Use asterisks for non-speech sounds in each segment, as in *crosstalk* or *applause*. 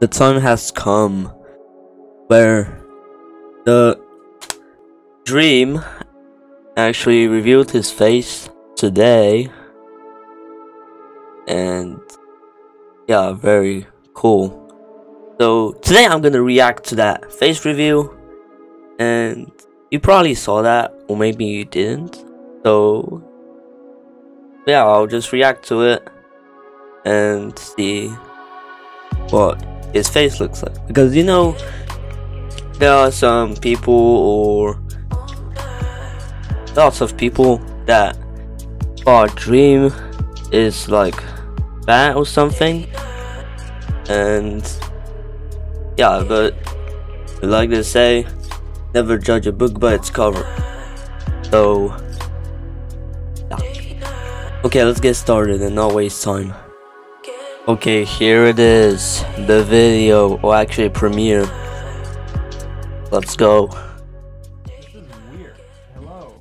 the time has come where the dream actually revealed his face today. And yeah very cool. So today i'm gonna react to that face review and you probably saw that or maybe you didn't. So yeah i'll just react to it and see what his face looks like. Because you know there are some people or lots of people that our dream is like bad or something. And yeah but like they say never judge a book by its cover. So yeah. okay let's get started and not waste time Okay, here it is, the video, or actually premiere. Let's go. This is weird. Hello.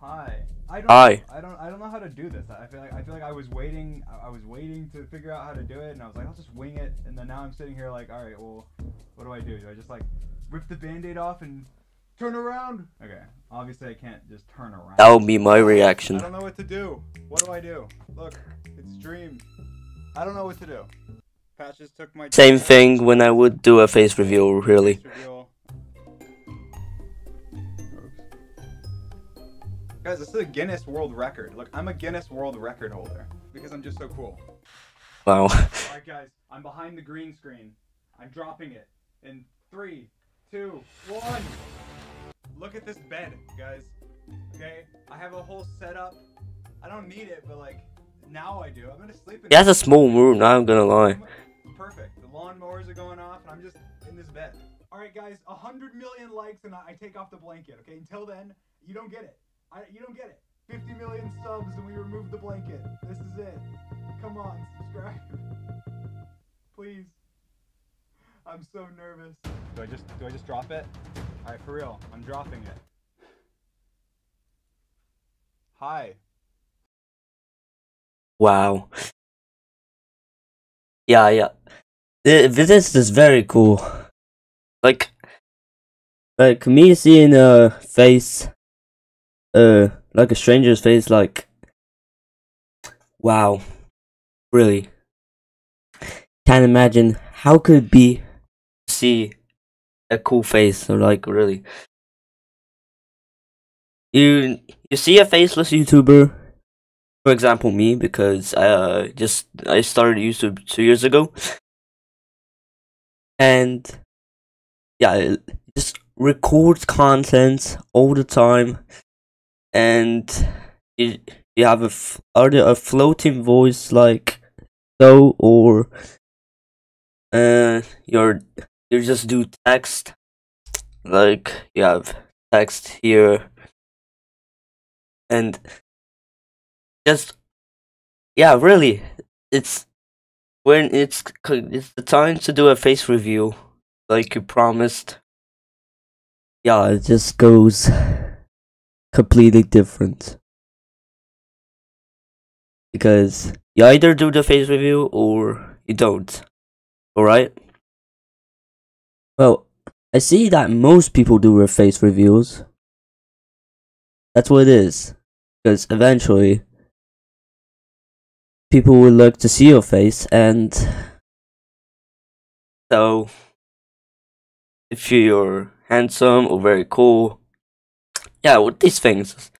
Hi. I don't, Hi. I don't. I don't know how to do this. I feel like I feel like I was waiting. I- was waiting to figure out how to do it, and I was like, I'll just wing it. And then now I'm sitting here like, all right, well, what do I do? Do I just like rip the band-aid off and turn around? Okay. Obviously, I can't just turn around. That would be my reaction. I don't know what to do. What do I do? Look, it's stream. I don't know what to do. Patches took my Same thing when I would do a face reveal, really. Face reveal. Guys, this is a Guinness World Record. Look, I'm a Guinness World Record holder because I'm just so cool. Wow. Alright, guys, I'm behind the green screen. I'm dropping it in three, two, one. Look at this bed, guys. Okay, I have a whole setup. I don't need it, but like now I do. I'm gonna sleep in. He has a small room, Now I'm gonna lie. Perfect. The lawnmowers are going off, and I'm just in this bed. All right, guys, a hundred million likes, and I I take off the blanket. Okay, until then, you don't get it. I you don't get it. 50 million subs, and we remove the blanket. This is it. Come on, subscribe, *laughs* please. I'm so nervous. Do I just do I just drop it? All right, for real. I'm dropping it. Hi. Wow. Yeah, yeah. Th- This is very cool. Like, like me seeing a face, uh, like a stranger's face, like, wow, really. Can't imagine how could be see a cool face, or like really. You you see a faceless YouTuber, for example me, because I uh, just I started YouTube two years ago, and yeah, just record content all the time, and you you have a either a floating voice like so, or uh, you're you just do text, like you have text here, and just yeah, really, it's when it's it's the time to do a face review, like you promised. Yeah, it just goes completely different because you either do the face review or you don't. Alright? Well, I see that most people do their face reviews. That's what it is. Because eventually, people will look to see your face, and so if you're handsome or very cool, yeah, with these things,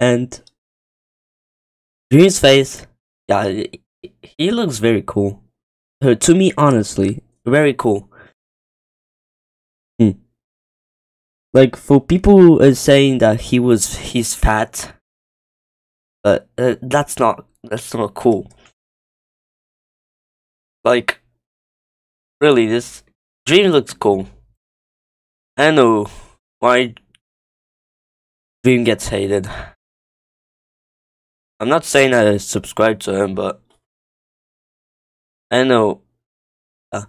and Dream's face, yeah, he- looks very cool. Uh, to me, honestly, very cool. Hmm. Like for people who are saying that he was he's fat, but uh, that's not that's not cool. Like, really, this dream looks cool. I know why dream gets hated. I'm not saying I subscribe to him, but I know uh,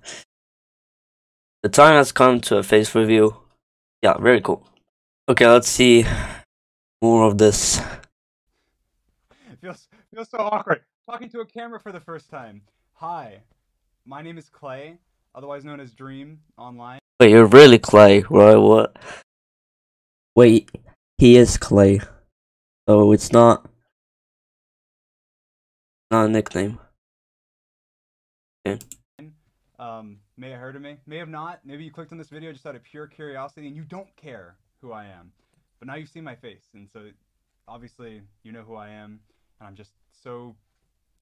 the time has come to a face review. Yeah, very cool. Okay, let's see more of this. Feels so awkward talking to a camera for the first time. Hi, my name is Clay. otherwise known as Dream online. Wait, you're really Clay, right? What? Wait, he is Clay. So it's not Not a nickname. Um, may have heard of me, may have not. Maybe you clicked on this video just out of pure curiosity and you don't care who I am. But now you've seen my face, and so obviously you know who I am, and I'm just so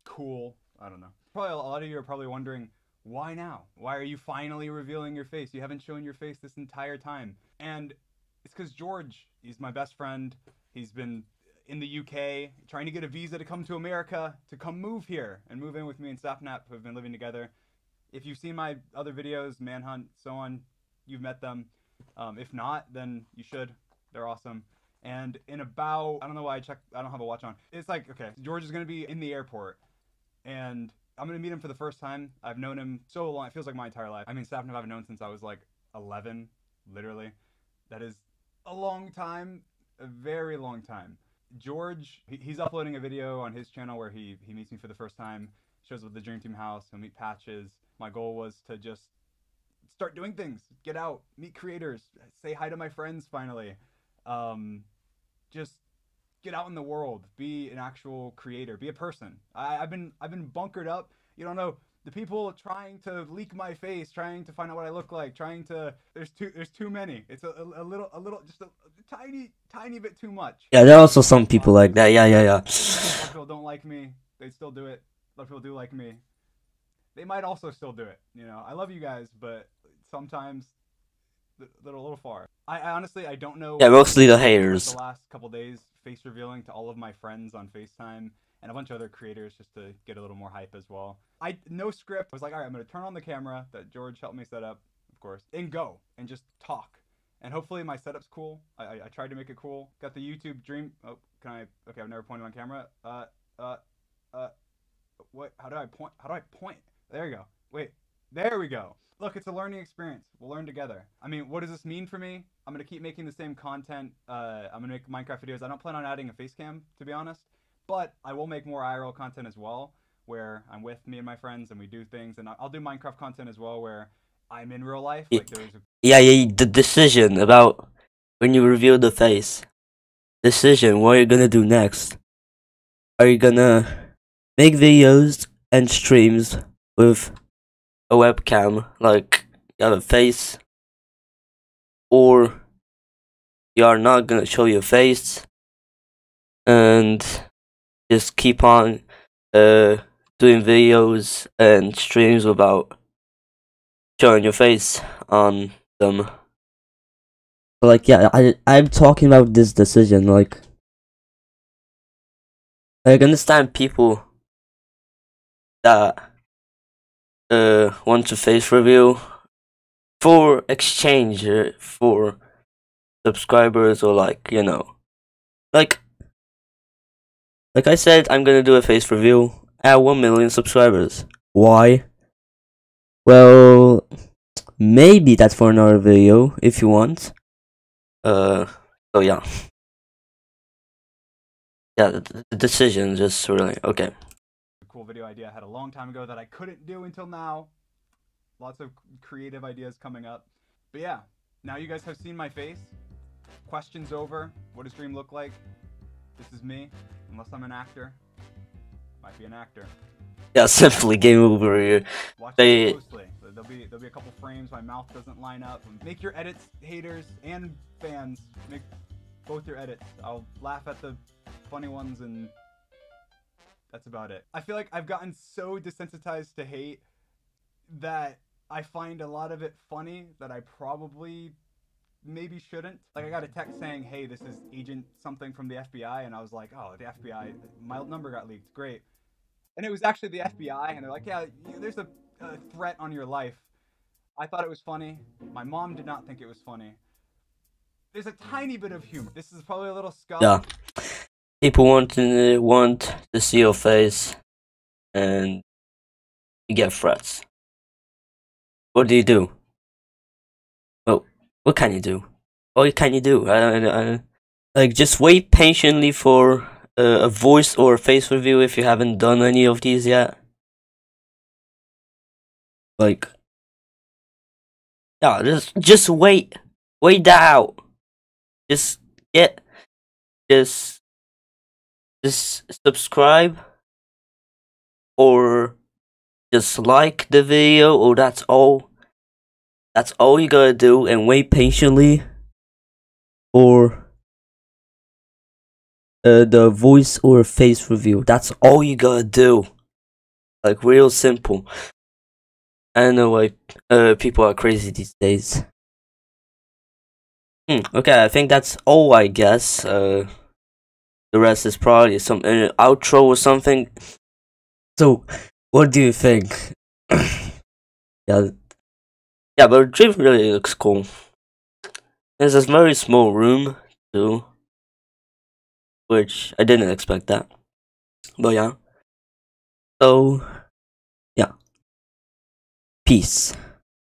cool. I don't know. Probably a lot of you are probably wondering, why now? Why are you finally revealing your face? You haven't shown your face this entire time. And it's because George, he's my best friend. He's been in the UK trying to get a visa to come to America to come move here and move in with me and Sapnap, who have been living together. If you've seen my other videos, Manhunt, so on, you've met them. Um, if not, then you should. They're awesome. And in about, I don't know why I checked, I don't have a watch on. It's like, okay, George is going to be in the airport and I'm going to meet him for the first time. I've known him so long. It feels like my entire life. I mean, Sapnap I've known since I was like 11, literally. That is a long time, a very long time. George, he's uploading a video on his channel where he, he meets me for the first time, shows up the Dream Team house, he'll meet Patches. My goal was to just start doing things, get out, meet creators, say hi to my friends finally. Um, just get out in the world, be an actual creator, be a person. I, I've been I've been bunkered up. You don't know the people trying to leak my face, trying to find out what I look like, trying to. There's too there's too many. It's a, a, a little a little just a, a, tiny tiny bit too much. Yeah, there are also some people like that. Yeah, yeah, yeah. People don't like me. They still do it. A lot of people do like me. They might also still do it. You know, I love you guys, but sometimes they're a little far. I, I honestly I don't know. Yeah, mostly the haters. The last couple days, face revealing to all of my friends on FaceTime and a bunch of other creators just to get a little more hype as well. I no script. I was like, all right, I'm gonna turn on the camera that George helped me set up, of course, and go and just talk. And hopefully my setup's cool. I, I, I tried to make it cool. Got the YouTube Dream. Oh, can I? Okay, I've never pointed on camera. Uh, uh, uh. What? How do I point? How do I point? There you go. Wait. There we go. Look, it's a learning experience. We'll learn together. I mean, what does this mean for me? I'm gonna keep making the same content. Uh, I'm gonna make Minecraft videos. I don't plan on adding a face cam, to be honest. But I will make more IRL content as well, where I'm with me and my friends and we do things. And I'll do Minecraft content as well, where I'm in real life. Like a Yeah, yeah. The decision about when you reveal the face. Decision. What are you gonna do next? Are you gonna make videos and streams with a webcam, like you have a face, or you are not gonna show your face and just keep on uh doing videos and streams without showing your face on them. Like yeah, I I'm talking about this decision like I understand people that uh want to face review for exchange uh, for subscribers or like you know like like I said I'm gonna do a face review at 1 million subscribers. why? Well, maybe that's for another video if you want. Uh so yeah. Yeah, the, the decision just really okay. Cool video idea I had a long time ago that I couldn't do until now. Lots of creative ideas coming up. But yeah, now you guys have seen my face. Questions over. What does Dream look like? This is me, unless I'm an actor. Might be an actor. Yeah, simply game over here. Watch They- closely. There'll be there'll be a couple frames. My mouth doesn't line up. Make your edits, haters and fans. Make both your edits. I'll laugh at the funny ones and that's about it. I feel like I've gotten so desensitized to hate that I find a lot of it funny that I probably maybe shouldn't. Like I got a text saying, "Hey, this is agent something from the FBI," and I was like, "Oh, the FBI, my number got leaked. Great." And it was actually the FBI, and they're like, "Yeah, you, there's a, a threat on your life." I thought it was funny. My mom did not think it was funny. There's a tiny bit of humor. This is probably a little scuff. Yeah. People want to want to see your face, and you get threats. What do you do? Well, what can you do? What can you do? I, I, I, like just wait patiently for a voice or a face review if you haven't done any of these yet. Like, yeah, just just wait, wait that out. Just get, just, just subscribe, or just like the video, or that's all. That's all you gotta do, and wait patiently for uh, the voice or face review. That's all you gotta do. Like real simple. I know why uh, people are crazy these days. Hmm, okay, I think that's all. I guess. Uh, the rest is probably some uh, outro or something. So, what do you think? *coughs* yeah, yeah, but the dream really looks cool. There's this very small room too, which I didn't expect that. But yeah. So, yeah. Peace.